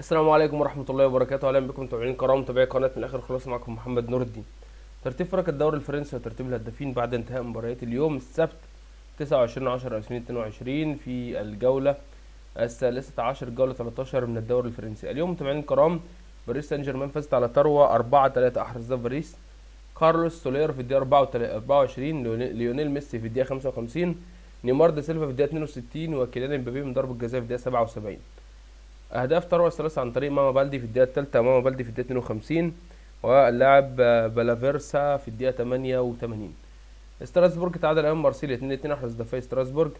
السلام عليكم ورحمة الله وبركاته. أهلا بكم متابعين كرام متابعي قناة من الآخر خلاص معكم محمد نور الدين. ترتيب فرق الدوري الفرنسي وترتيب الهدافين بعد انتهاء مباريات اليوم السبت 29 10 2022 في الجولة الثالثة عشر جولة 13 من الدوري الفرنسي. اليوم متابعين الكرام باريس سان جيرمان فازت على تروى 4 3 أحرز باريس. كارلوس سولير في الدقيقة 24 ليونيل ميسي في الدقيقة 55 نيمار دا سيلفا في الدقيقة 62 وكيليان امبابي من ضربة جزاء في الدقيقة 77 أهداف تروى الثلاثة عن طريق ماما بالدي في الدقيقة الثالثة ماما بالدي في الدقيقة 52 واللاعب بلافيرسا في الدقيقة 88 ستراسبورج تعادل أمام مارسيليا 2 2 احرز دفاع ستراسبورج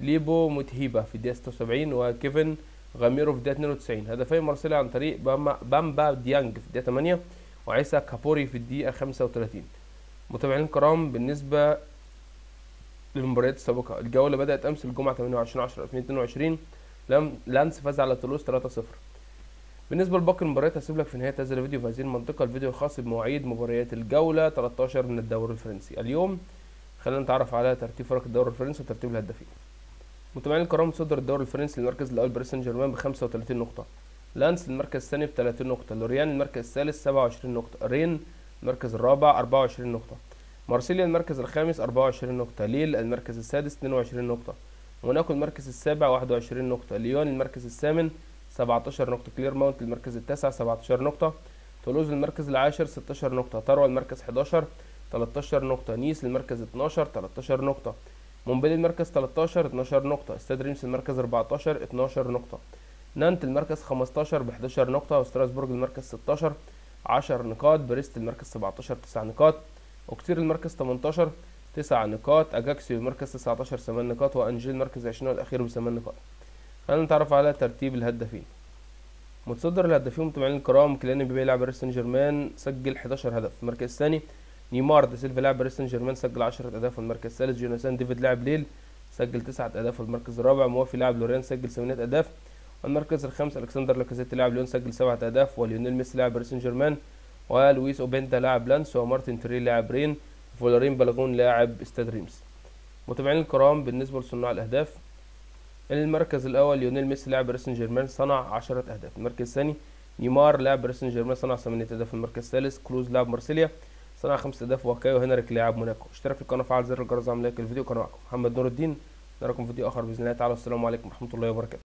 ليبو متهيبة في الدقيقة 76 وكيفن غاميرو في الدقيقة 92 هدفي مارسيليا عن طريق بامبا, ديانج في الدقيقة 8 وعيسى كابوري في الدقيقة 35 متابعين الكرام بالنسبة للمباريات السابقة الجولة بدأت أمس الجمعة 28 10 2022 لانس فاز على تولوز 3-0 بالنسبة لباقي المباريات هسيب لك في نهاية هذا الفيديو في هذه المنطقة الفيديو الخاص بمواعيد مباريات الجولة 13 من الدوري الفرنسي. اليوم خلينا نتعرف على ترتيب فرق الدوري الفرنسي وترتيب الهدافين. متابعين الكرام صدر الدوري الفرنسي للمركز الأول باريس سان جيرمان ب 35 نقطة. لانس المركز الثاني ب 30 نقطة. لوريان المركز الثالث 27 نقطة. رين المركز الرابع 24 نقطة. مارسيليا المركز الخامس 24 نقطة. ليل المركز السادس 22 نقطة. موناكو المركز السابع 21 نقطة. ليون المركز الثامن 17 نقطة. كليرمونت المركز التاسع 17 نقطة. تولوز المركز العاشر 16 نقطة. تروى المركز 11 13 نقطة. نيس المركز 12 13 نقطة. مونبلييه المركز 13 12 نقطة. استاد ريمس المركز 14 12 نقطة. نانت المركز 15 ب 11 نقطة. وستراسبورج المركز 16 10 نقاط. بريست المركز 17 9 نقاط. أوكسير المركز 18 تسع نقاط أجاكسيو المركز 19 8 نقاط وأنجيه المركز 20 الاخير بثمان نقاط. خلينا نتعرف على ترتيب الهدافين. متصدر الهدافين متابعين الكرام كيليان لاعب باريس سان جيرمان سجل 11 هدف المركز الثاني. نيمار دا سيلفا لاعب باريس سان جيرمان سجل 10 أهداف والمركز الثالث. جوناثان ديفيد لاعب ليل سجل 9 أهداف والمركز الرابع. موفي لاعب لوريان سجل 8 أهداف. والمركز الخامس ألكسندر لاكازيت لاعب ليون سجل 7 أهداف. وليونيل ميسي لاعب باريس سان جيرمان ولويس اوبندا لاعب لانس ومارتن تيرييه لاعب رين. فولارين بالوغون لاعب استاد ريمس متابعين الكرام بالنسبة لصناع الأهداف المركز الأول ليونيل ميسي لاعب باريس سان جيرمان صنع 10 أهداف. المركز الثاني نيمار لاعب باريس سان جيرمان صنع 8 أهداف. المركز الثالث كلاوس لاعب مارسيليا صنع 5 أهداف. وكايو هنريك لاعب موناكو. اشترك في القناة وفعل زر الجرس وعمل like الفيديو. قناة معكم محمد نور الدين. نراكم فيديو آخر بإذن الله تعالى. والسلام عليكم ورحمة الله وبركاته.